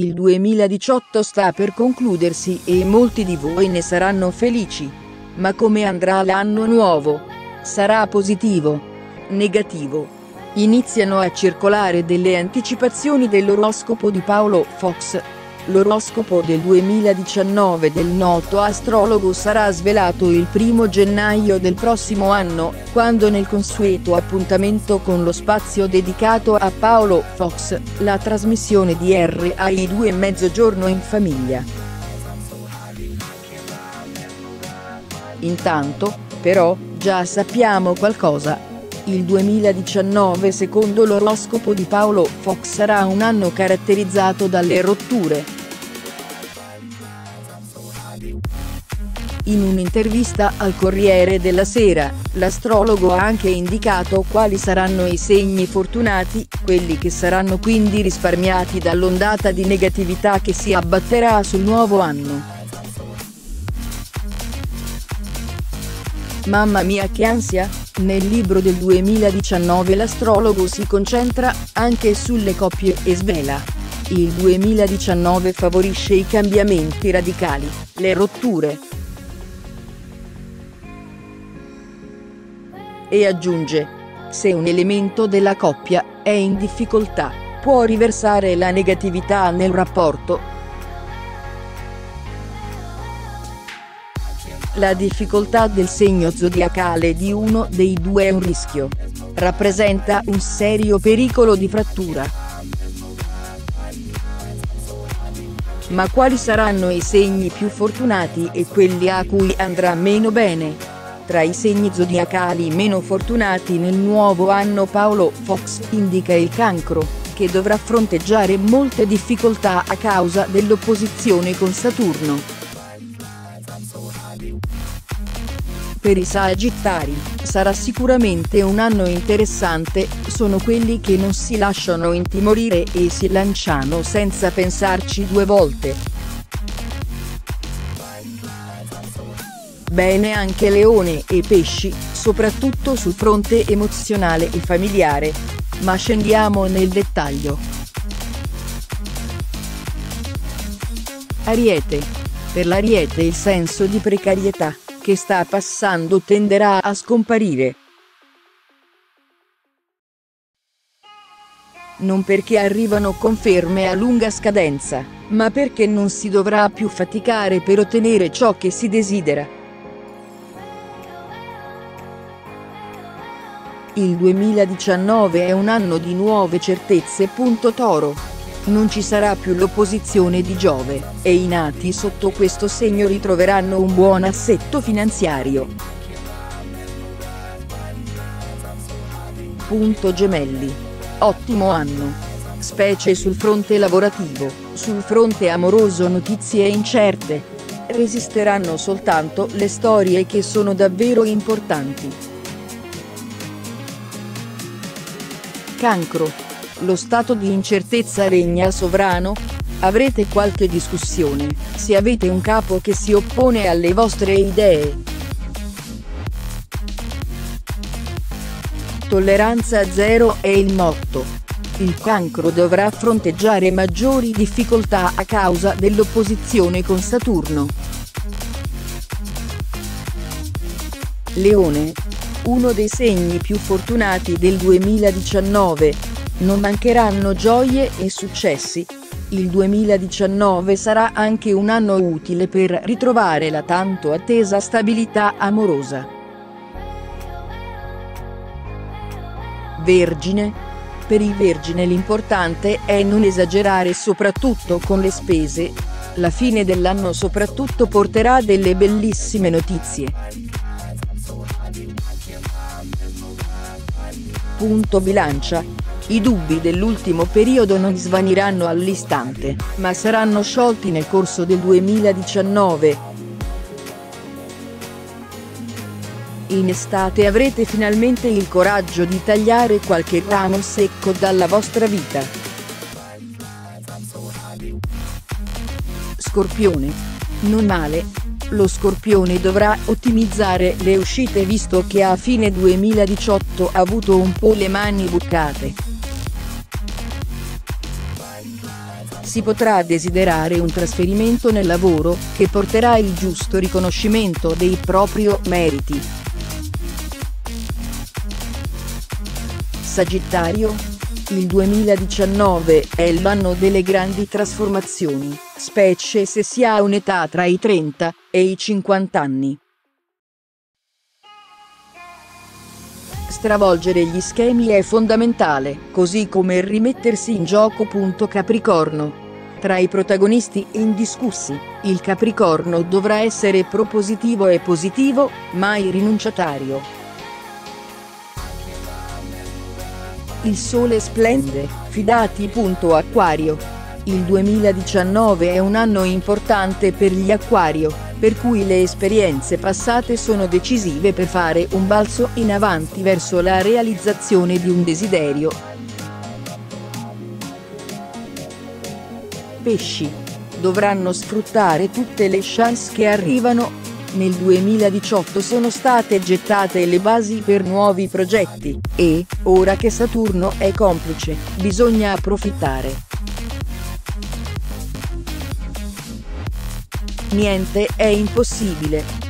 Il 2018 sta per concludersi e molti di voi ne saranno felici. Ma come andrà l'anno nuovo? Sarà positivo? Negativo? Iniziano a circolare delle anticipazioni dell'oroscopo di Paolo Fox. L'oroscopo del 2019 del noto astrologo sarà svelato il primo gennaio del prossimo anno, quando nel consueto appuntamento con lo spazio dedicato a Paolo Fox, la trasmissione di RAI 2 Mezzogiorno in famiglia. Intanto, però, già sappiamo qualcosa. Il 2019 secondo l'oroscopo di Paolo Fox sarà un anno caratterizzato dalle rotture. In un'intervista al Corriere della Sera, l'astrologo ha anche indicato quali saranno i segni fortunati, quelli che saranno quindi risparmiati dall'ondata di negatività che si abbatterà sul nuovo anno. Mamma mia che ansia! Nel libro del 2019 l'astrologo si concentra anche sulle coppie e svela. Il 2019 favorisce i cambiamenti radicali, le rotture. E aggiunge, se un elemento della coppia è in difficoltà, può riversare la negatività nel rapporto, La difficoltà del segno zodiacale di uno dei due è un rischio. Rappresenta un serio pericolo di frattura. Ma quali saranno i segni più fortunati e quelli a cui andrà meno bene? Tra i segni zodiacali meno fortunati nel nuovo anno Paolo Fox indica il cancro, che dovrà fronteggiare molte difficoltà a causa dell'opposizione con Saturno. Per i Sagittari, sarà sicuramente un anno interessante, sono quelli che non si lasciano intimorire e si lanciano senza pensarci due volte. Bene anche Leone e Pesci, soprattutto sul fronte emozionale e familiare. Ma scendiamo nel dettaglio. Ariete. Per l'Ariete il senso di precarietà che sta passando tenderà a scomparire. Non perché arrivano conferme a lunga scadenza, ma perché non si dovrà più faticare per ottenere ciò che si desidera. Il 2019 è un anno di nuove certezze. Toro non ci sarà più l'opposizione di Giove, e i nati sotto questo segno ritroveranno un buon assetto finanziario. Punto Gemelli. Ottimo anno. Specie sul fronte lavorativo, sul fronte amoroso notizie incerte. Resisteranno soltanto le storie che sono davvero importanti. Cancro lo stato di incertezza regna sovrano? Avrete qualche discussione, se avete un capo che si oppone alle vostre idee. Tolleranza zero è il motto. Il cancro dovrà fronteggiare maggiori difficoltà a causa dell'opposizione con Saturno. Leone. Uno dei segni più fortunati del 2019, non mancheranno gioie e successi. Il 2019 sarà anche un anno utile per ritrovare la tanto attesa stabilità amorosa. Vergine. Per il Vergine l'importante è non esagerare soprattutto con le spese. La fine dell'anno soprattutto porterà delle bellissime notizie. Punto bilancia. I dubbi dell'ultimo periodo non svaniranno all'istante, ma saranno sciolti nel corso del 2019. In estate avrete finalmente il coraggio di tagliare qualche ramo secco dalla vostra vita. Scorpione. Non male. Lo scorpione dovrà ottimizzare le uscite visto che a fine 2018 ha avuto un po' le mani bucate. si potrà desiderare un trasferimento nel lavoro, che porterà il giusto riconoscimento dei propri meriti. Sagittario? Il 2019 è l'anno delle grandi trasformazioni, specie se si ha un'età tra i 30 e i 50 anni. Stravolgere gli schemi è fondamentale, così come rimettersi in gioco. Capricorno. Tra i protagonisti indiscussi, il Capricorno dovrà essere propositivo e positivo, mai rinunciatario. Il sole splende, fidati. Acquario. Il 2019 è un anno importante per gli Acquario, per cui le esperienze passate sono decisive per fare un balzo in avanti verso la realizzazione di un desiderio. Pesci. Dovranno sfruttare tutte le chance che arrivano. Nel 2018 sono state gettate le basi per nuovi progetti, e, ora che Saturno è complice, bisogna approfittare. Niente è impossibile.